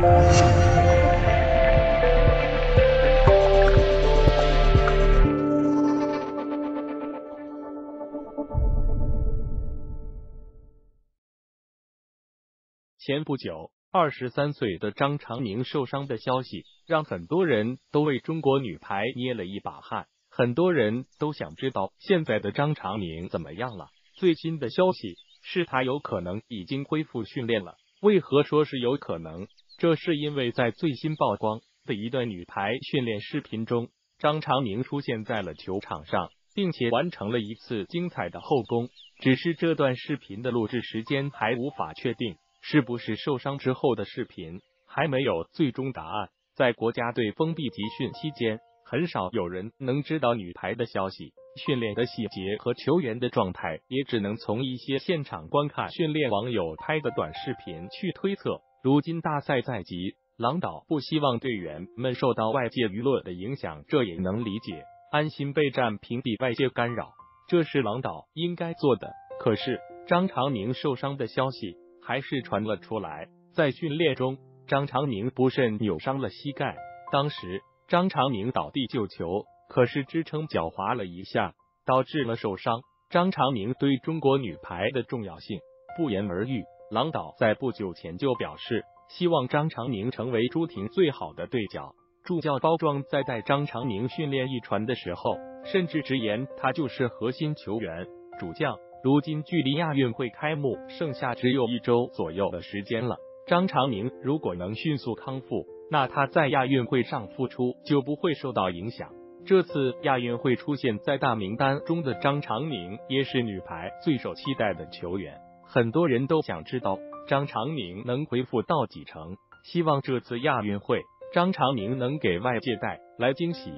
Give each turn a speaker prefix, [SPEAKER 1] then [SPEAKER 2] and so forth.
[SPEAKER 1] 前不久，二十三岁的张常宁受伤的消息，让很多人都为中国女排捏了一把汗。很多人都想知道现在的张常宁怎么样了。最新的消息是，他有可能已经恢复训练了。为何说是有可能？这是因为在最新曝光的一段女排训练视频中，张常宁出现在了球场上，并且完成了一次精彩的后攻。只是这段视频的录制时间还无法确定。是不是受伤之后的视频还没有最终答案？在国家队封闭集训期间，很少有人能知道女排的消息、训练的细节和球员的状态，也只能从一些现场观看训练网友拍的短视频去推测。如今大赛在即，郎导不希望队员们受到外界舆论的影响，这也能理解。安心备战，屏蔽外界干扰，这是郎导应该做的。可是张常宁受伤的消息。还是传了出来，在训练中，张常宁不慎扭伤了膝盖。当时张常宁倒地救球，可是支撑脚滑了一下，导致了受伤。张常宁对中国女排的重要性不言而喻。郎导在不久前就表示，希望张常宁成为朱婷最好的对角。助教包装在带张常宁训练一传的时候，甚至直言他就是核心球员、主将。如今距离亚运会开幕剩下只有一周左右的时间了。张常宁如果能迅速康复，那他在亚运会上复出就不会受到影响。这次亚运会出现在大名单中的张常宁，也是女排最受期待的球员。很多人都想知道张常宁能恢复到几成，希望这次亚运会张常宁能给外界带来惊喜。